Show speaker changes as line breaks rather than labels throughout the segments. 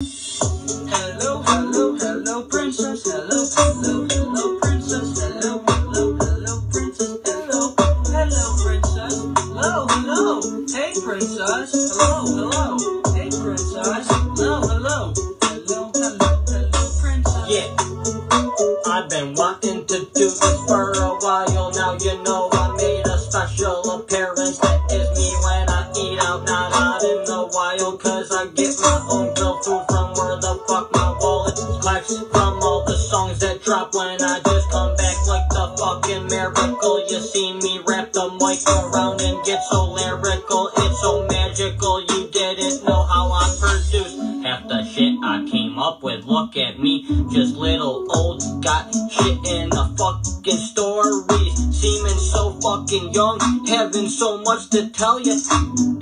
Hello, hello, hello, princess. Hello, hello, hello, princess. Hello, hello, hello, princess. Hello, hello, princess. Hello, hello. Hey, princess. Hello, hello. Hey, princess. Hello, hello. Hello, hello, hello, princess.
Yeah, I've been wanting to do this for a while now. You know, I made a special appearance. Drop when I just come back like the fucking miracle. You see me wrap the mic around and get so lyrical. It's so magical. You didn't know how I produce half the shit I came up with. Look at me, just little old, got shit in the fucking stories. Seeming so fucking young, having so much to tell you.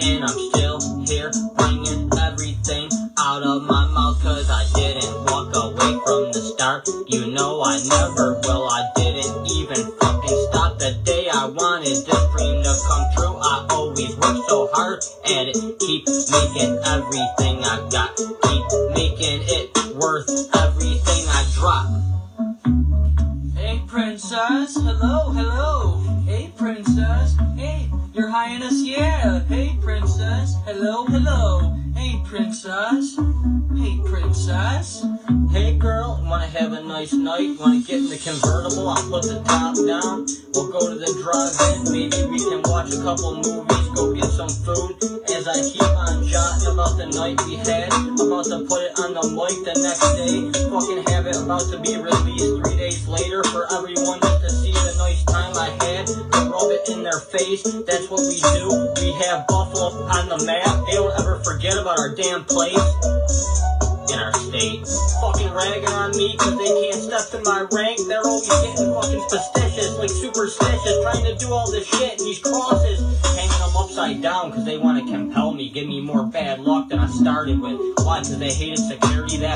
And I'm still here, bringing everything out of my mouth. Cause I didn't walk away from the start. You I never will. I didn't even fucking stop the day I wanted this dream to come true. I always work so hard it. Keep making everything I got. Keep making it worth everything I drop.
Hey, princess. Hello, hello. Hey, princess. Hey, your highness, yeah. Hey, princess. Hello, hello. Hey, princess. Hey, princess.
Hey girl, wanna have a nice night? Wanna get in the convertible? I'll put the top down. We'll go to the drive-in. Maybe we can watch a couple movies, go get some food. As I keep on jotting about the night we had, about to put it on the mic the next day. Fucking have it about to be released three days later for everyone to see the nice had. To rub it in their face, that's what we do. We have Buffalo on the map. They don't ever forget about our damn place in our state. Fucking ragging on me cause they can't step to my rank. They're always getting fucking suspicious, like superstitious, trying to do all this shit. These crosses, hanging them upside down cause they want to compel me, give me more bad luck than I started with. Why? Cause they hated security that?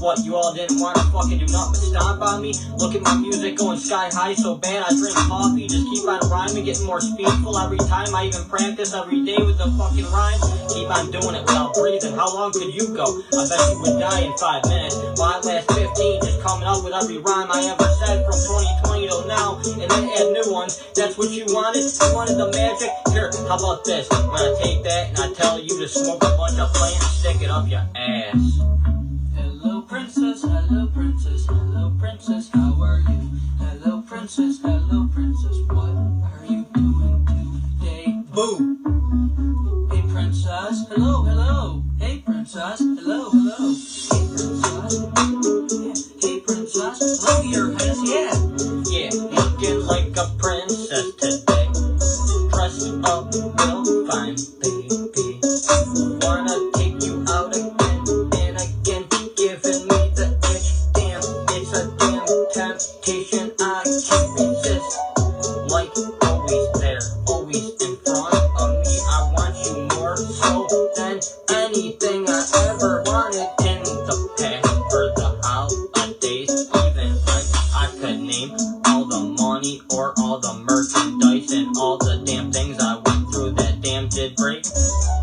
What, you all didn't want to fucking do nothing but stomp on me? Look at my music going sky high so bad, I drink coffee, just keep on rhyming, getting more speedful every time. I even practice every day with the fucking rhymes. Keep on doing it without breathing. How long could you go? I bet you would die in five minutes. My last 15 just coming up with every rhyme I ever said from 2020 till now, and then add new ones. That's what you wanted? You wanted the magic? Here, how about this? I'm gonna take that and I tell you to smoke a bunch of plants stick it up your ass.
Princess. How are you? Hello, princess. Hello,
always in front of me. I want you more so than anything I ever wanted in the past. For the holidays, even like I could name all the money or all the merchandise and all the damn things I went through that damn did break.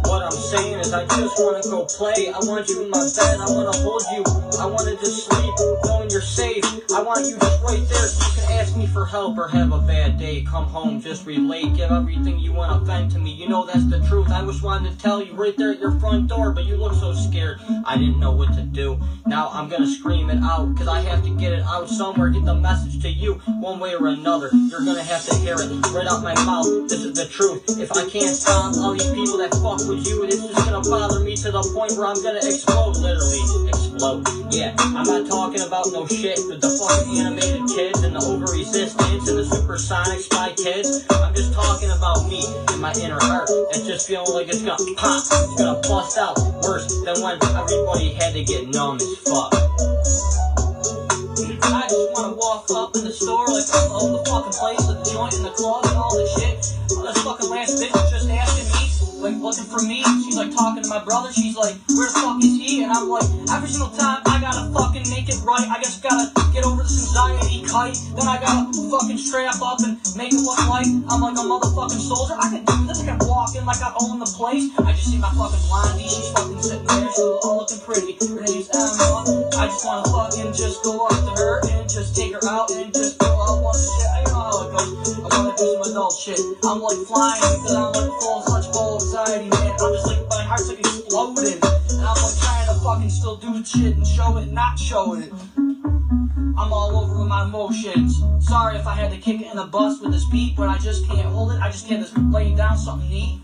What I'm saying is I just wanna go play. I want you in my bed. I wanna hold you. I wanna just sleep knowing you're safe. I want you just right there so you can ask me for help or have a bad day. Come home, just relate, give everything you wanna vent to me. You know that's the truth. I was wanting to tell you right there at your front door, but you look so scared. I didn't know what to do. Now I'm gonna scream it out, cause I have to get it out somewhere, get the message to you one way or another. You're gonna have to hear it right out my mouth. This is the truth. If I can't stop all these people that fuck with you, it's just gonna bother me to the point where I'm gonna explode, literally Yeah, I'm not talking about no shit with the fucking animated kids and the over resistance and the supersonic spy kids. I'm just talking about me and my inner heart. It's just feeling like it's gonna pop, it's gonna bust out worse than when everybody had to get numb as fuck.
I just wanna walk up in the store, like own the fucking place with the joint in the club and all this shit. All this fucking last bitch just me like looking for me. She's like talking to my brother. She's like, where the fuck is he? And I'm like, every single time I gotta fucking make it right. I just gotta get over this anxiety kite. Then I gotta fucking strap up and make it look like I'm like a motherfucking soldier. I can do this. I can walk in like I own the place. I just see my fucking blondie. She's fucking sitting there. She's all looking pretty. Her name's Emma. I just wanna fucking just go up to her and just take her out and just go out one shit. You know how it goes. I wanna do some adult shit. I'm like flying because I'm like full anxiety, man. I'm just like my heart's like exploding. And I'm like trying to fucking still do shit and show it, not show it. I'm all over with my emotions. Sorry if I had to kick it in the bus with this beat, but I just can't hold it. I just can't just lay down something neat.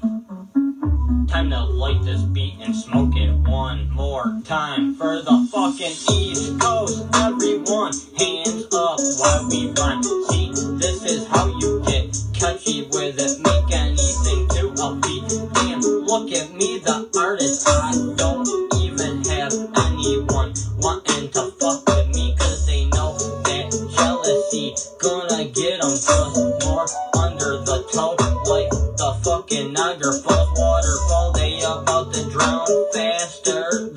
Time to light this beat and smoke it one more time for the fucking East Coast. Everyone, hands up while we rhyme. See, this is how you get catchy with it. Make anything to a beat give me the artist. I don't even have anyone wanting to fuck with me. Cause they know that jealousy gonna get them just more under the toe. Like the fucking Niagara Falls waterfall, they about to drown faster